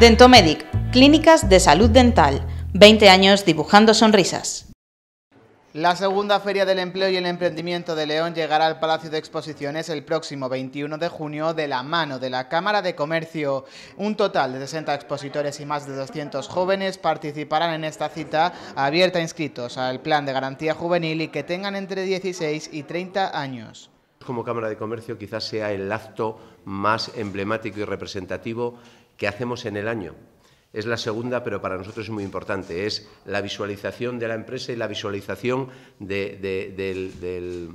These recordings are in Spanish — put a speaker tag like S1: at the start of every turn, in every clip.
S1: Dentomedic, clínicas de salud dental, 20 años dibujando sonrisas.
S2: La segunda Feria del Empleo y el Emprendimiento de León llegará al Palacio de Exposiciones el próximo 21 de junio de la mano de la Cámara de Comercio. Un total de 60 expositores y más de 200 jóvenes participarán en esta cita abierta inscritos al Plan de Garantía Juvenil y que tengan entre 16 y 30 años.
S3: Como Cámara de Comercio quizás sea el acto más emblemático y representativo que hacemos en el año es la segunda, pero para nosotros es muy importante. Es la visualización de la empresa y la visualización del,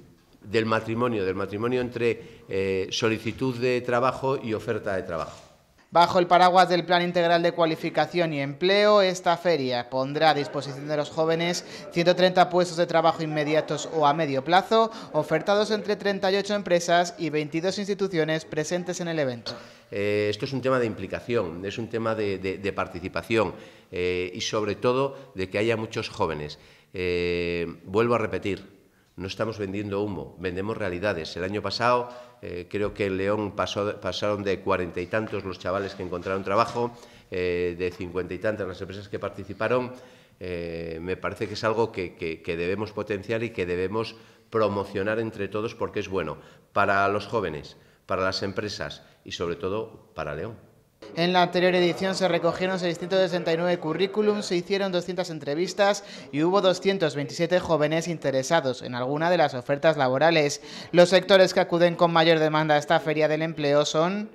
S3: matrimonio, del matrimonio entre eh, solicitud de trabajo y oferta de trabajo.
S2: Bajo el paraguas del Plan Integral de Cualificación y Empleo, esta feria pondrá a disposición de los jóvenes 130 puestos de trabajo inmediatos o a medio plazo, ofertados entre 38 empresas y 22 instituciones presentes en el evento.
S3: Eh, esto es un tema de implicación, es un tema de, participación eh, y sobre todo de que haya muchos jóvenes. Eh, vuelvo a repetir, no estamos vendiendo humo, vendemos realidades. El año pasado eh, creo que en León pasaron de cuarenta y tantos los chavales que encontraron trabajo, eh, de cincuenta y tantas las empresas que participaron. Eh, me parece que es algo que debemos potenciar y que debemos promocionar entre todos porque es bueno para los jóvenes, para las empresas y sobre todo para León.
S2: En la anterior edición se recogieron 669 currículums, se hicieron 200 entrevistas y hubo 227 jóvenes interesados en alguna de las ofertas laborales. Los sectores que acuden con mayor demanda a esta feria del empleo son...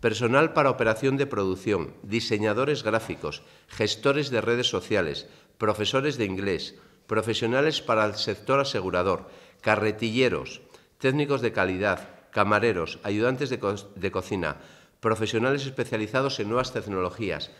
S3: Personal para operación de producción, diseñadores gráficos, gestores de redes sociales, profesores de inglés, profesionales para el sector asegurador, carretilleros, técnicos de calidad, camareros, ayudantes de, de cocina, profesionales especializados en nuevas tecnologías.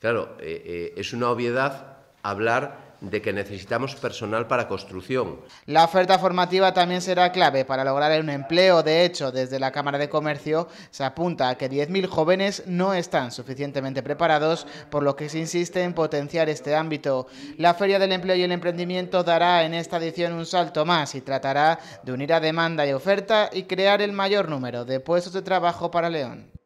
S3: Claro, eh, eh, es una obviedad hablar de que necesitamos personal para construcción.
S2: La oferta formativa también será clave para lograr un empleo. De hecho, desde la Cámara de Comercio se apunta a que 10.000 jóvenes no están suficientemente preparados, por lo que se insiste en potenciar este ámbito. La Feria del Empleo y el Emprendimiento dará en esta edición un salto más y tratará de unir a demanda y oferta y crear el mayor número de puestos de trabajo para León.